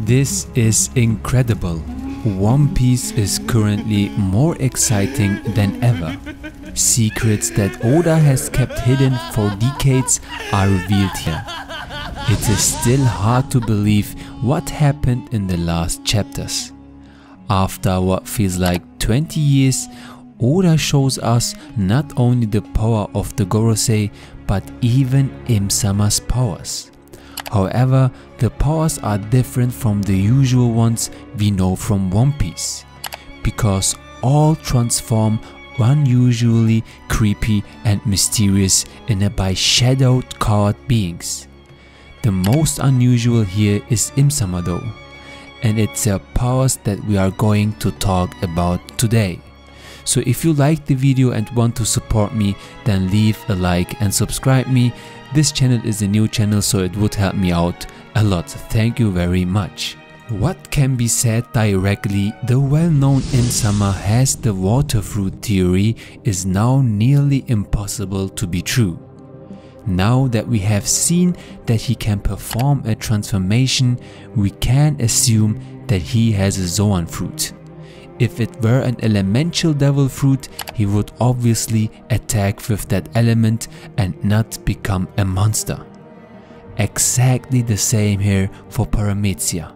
This is incredible. One Piece is currently more exciting than ever. Secrets that Oda has kept hidden for decades are revealed here. It is still hard to believe what happened in the last chapters. After what feels like 20 years, Oda shows us not only the power of the Gorosei but even Im-sama's powers. However, the powers are different from the usual ones we know from One Piece, because all transform unusually creepy and mysterious in a by shadowed coward beings. The most unusual here is Im-sama though, and it's the powers that we are going to talk about today. So if you like the video and want to support me, then leave a like and subscribe me. This channel is a new channel so it would help me out a lot. Thank you very much. What can be said directly, the well-known Im-sama has the water fruit theory is now nearly impossible to be true. Now that we have seen that he can perform a transformation, we can assume that he has a Zoan fruit. If it were an elemental devil fruit, he would obviously attack with that element and not become a monster. Exactly the same here for Paramecia.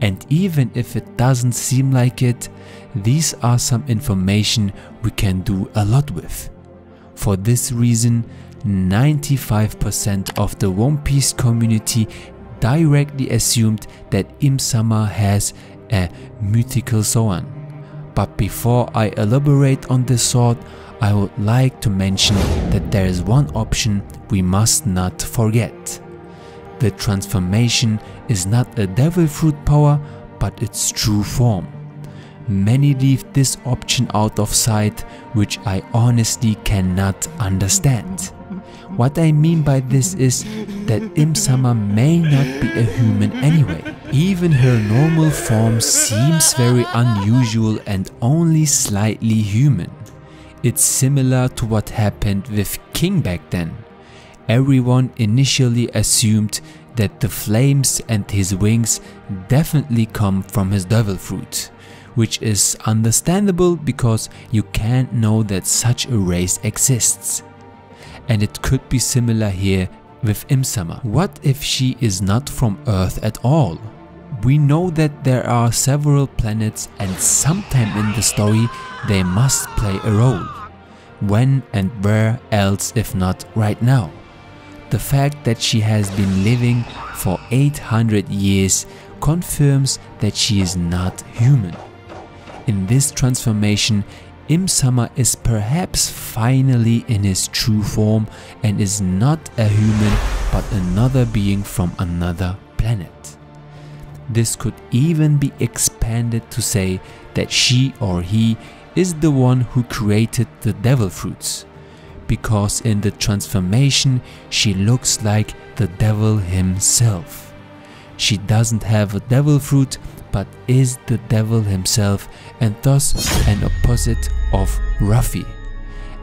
And even if it doesn't seem like it, these are some information we can do a lot with. For this reason, 95% of the One Piece community directly assumed that Im-sama has a mythical Zoan. But before I elaborate on this sword, I would like to mention that there is one option we must not forget. The transformation is not a devil fruit power, but its true form. Many leave this option out of sight, which I honestly cannot understand. What I mean by this is that Im-sama may not be a human anyway. Even her normal form seems very unusual and only slightly human. It's similar to what happened with King back then. Everyone initially assumed that the flames and his wings definitely come from his devil fruit, which is understandable because you can't know that such a race exists and it could be similar here with Im-sama. What if she is not from Earth at all? We know that there are several planets and sometime in the story they must play a role. When and where else if not right now? The fact that she has been living for 800 years confirms that she is not human. In this transformation, Im-sama is perhaps finally in his true form and is not a human but another being from another planet. This could even be expanded to say that she or he is the one who created the devil fruits, because in the transformation she looks like the devil himself. She doesn't have a devil fruit but is the devil himself and thus an opposite of Ruffy.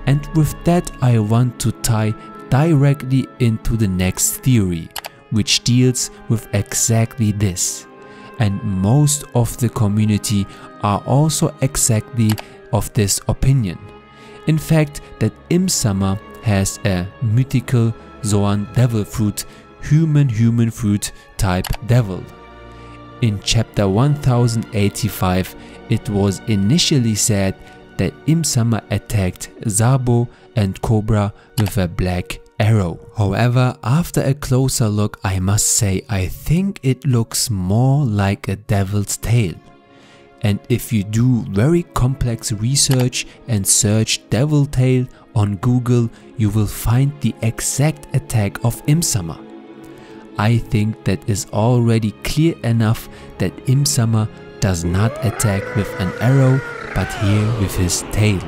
And with that I want to tie directly into the next theory, which deals with exactly this. And most of the community are also exactly of this opinion. In fact, that Im-sama has a mythical Zoan devil fruit, human human fruit type devil. In chapter 1085, it was initially said that Im-sama attacked Sabo and Cobra with a black arrow. However, after a closer look, I must say I think it looks more like a devil's tail. And if you do very complex research and search devil tail on Google, you will find the exact attack of Im-sama. I think that is already clear enough that Im-sama does not attack with an arrow but here with his tail.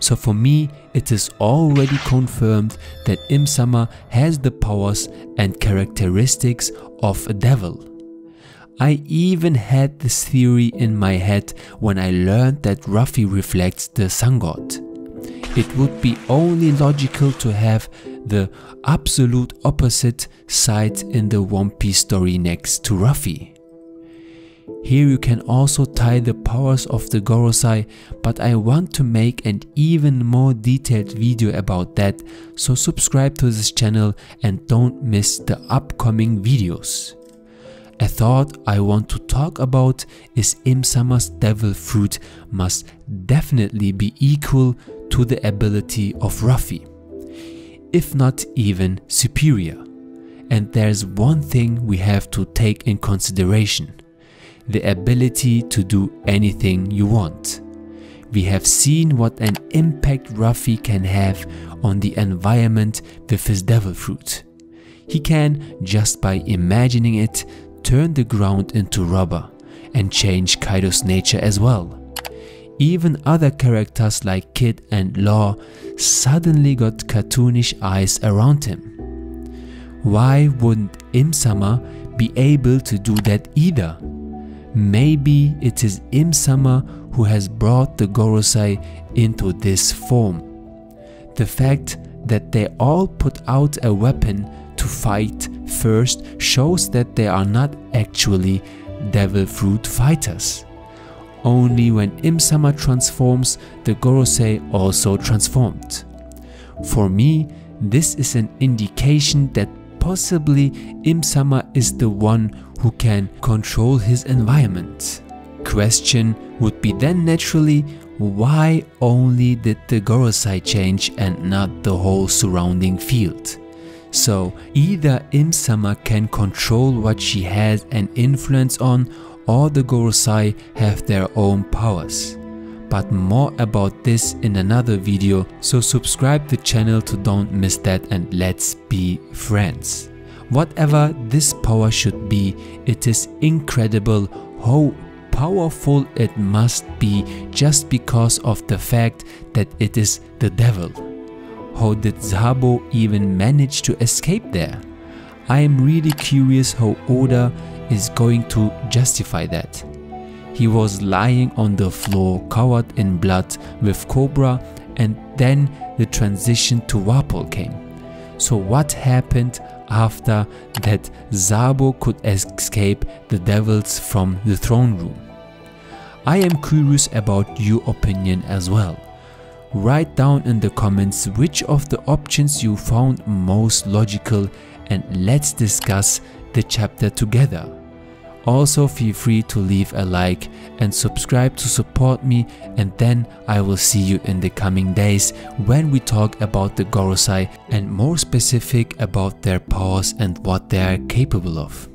So for me it is already confirmed that Im-sama has the powers and characteristics of a devil. I even had this theory in my head when I learned that Ruffy reflects the sun god. It would be only logical to have the absolute opposite side in the One Piece story next to Ruffy. Here you can also tie the powers of the Gorosei, but I want to make an even more detailed video about that, so subscribe to this channel and don't miss the upcoming videos. A thought I want to talk about is Im Sama's devil fruit must definitely be equal to the ability of Ruffy, if not even superior. And there's one thing we have to take in consideration the ability to do anything you want. We have seen what an impact Ruffy can have on the environment with his devil fruit. He can, just by imagining it, turn the ground into rubber and change Kaido's nature as well. Even other characters like Kid and Law suddenly got cartoonish eyes around him. Why wouldn't Im-sama be able to do that either? Maybe it is Im-sama who has brought the Gorosei into this form. The fact that they all put out a weapon to fight first shows that they are not actually devil fruit fighters. Only when Im-sama transforms, the Gorosei also transformed. For me, this is an indication that possibly Im-sama is the one who can control his environment. Question would be then naturally, why only did the Gorosei change and not the whole surrounding field? So either Im-sama can control what she has an influence on or the Gorosei have their own powers. But more about this in another video, so subscribe the channel to don't miss that and let's be friends. Whatever this power should be, it is incredible how powerful it must be just because of the fact that it is the devil. How did Sabo even manage to escape there? I am really curious how Oda is going to justify that. He was lying on the floor covered in blood with Cobra and then the transition to Wapol came. So what happened after that Sabo could escape the devils from the throne room. I am curious about your opinion as well. Write down in the comments which of the options you found most logical and let's discuss the chapter together. Also feel free to leave a like and subscribe to support me and then I will see you in the coming days when we talk about the Gorosei and more specific about their powers and what they are capable of.